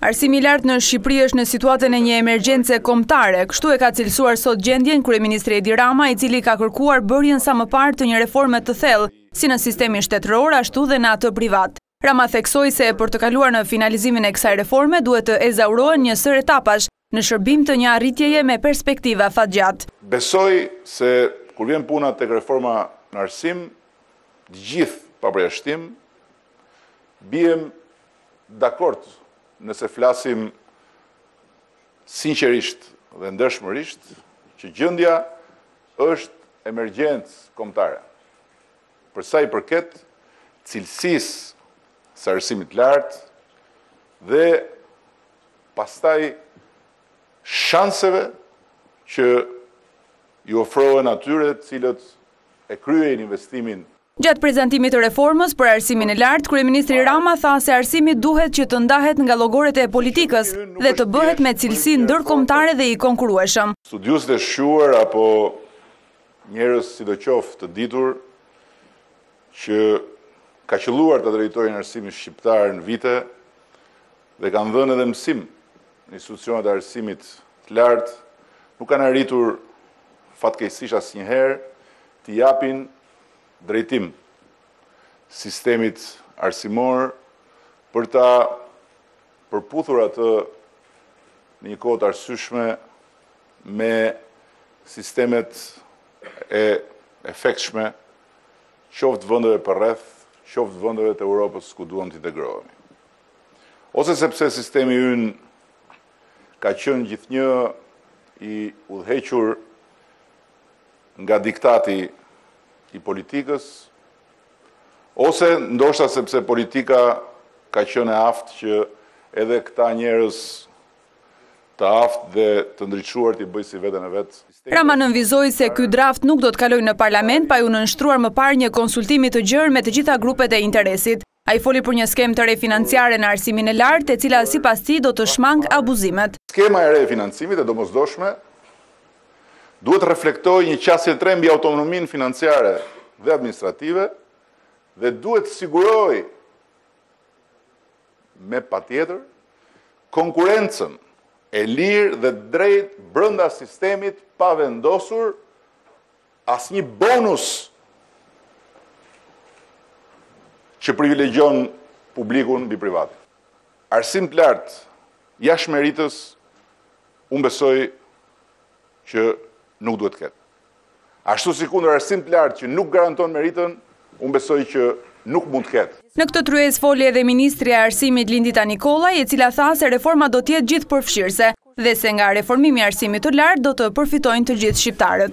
Arsimi i lartë në Shqipëri është në situatën e një emergjence kombëtare, kështu e ka cilësuar sot gjendjen kryeministri Edi Rama, i cili ka kërkuar bërjen sa më parë të një reforme të thellë, si në sistemin shtetëror, ashtu dhe në atë privat. Rama theksoi se për të kaluar në finalizimin e kësaj reforme duhet të ezaurohen një sërë etapash, Në shërbim të një arritjeje me perspektivë afatgjatë. Besoj se kur vjen puna tek reforma në arsim, të gjithë pa përjashtim biem dakord nëse flasim sinqerisht dhe ndershmërisht që gjendja është emergjencë kombëtare për sa i përket cilësisë së arsimit të lartë dhe pastaj shanseve që iu ofrohen atyre të cilët e kryejnë investimin. Gjatë prezantimit të reformës për arsimin e lartë, Kryeministri Rama tha se arsimi duhet që të ndahet nga llogoret e politikës dhe të bëhet me cilësi ndërkombëtare dhe i konkurrueshëm. Studiues të shquar apo njerëz sidoqoftë të ditur që ka qëlluar ta drejtojnë arsimin shqiptar në vite, Dhe kanë dhënë edhe mësim në institucionet e arsimit të lartë, nuk kanë arritur fatkeqësisht asnjëherë t'i japin drejtim sistemit arsimor për ta përputhur atë në një kohë të arsyeshme me sistemet e efektshme qoftë vendeve përreth, qoftë vendeve të Europës ku duam të integrohemi. Ose sepse sistemi ynë ka qenë gjithnjë i udhëhequr nga diktati i politikës, ose ndoshta sepse politika ka qenë e aftë që edhe këta njerëz të aftë dhe të ndriçuar t'i bëjë si veten e vet. Rama nënvizoi se ky draft nuk do të kalojë në parlament pa iu nënshtruar më parë një konsultimi të gjerë me të gjitha grupet e interesit. Ai foli për një skemë të re financiare në arsimin e lartë, e cila sipas tij do të shmangë abuzimet. Skema e re e financimit, e domosdoshme, duhet të reflektojë një qasje të re mbi autonominë financiare dhe administrative dhe duhet të sigurojë, me patjetër, konkurrencën e lirë dhe të drejtë brenda sistemit pa vendosur Asnjë bonus që privilegjon publikun mbi privatin. Arsim të lartë, jashtë meritës, unë besoj që nuk duhet të ketë. Ashtu sikundër arsim të lartë që nuk garanton meritën, unë besoj që nuk mund të ketë. Në këtë tryezë foli edhe Ministrja e Arsimit Lindita Nikolla, e cila tha se reforma do të jetë gjithëpërfshirëse. dhe se nga reformimi i arsimit të lartë do të përfitojnë të gjithë shqiptarët.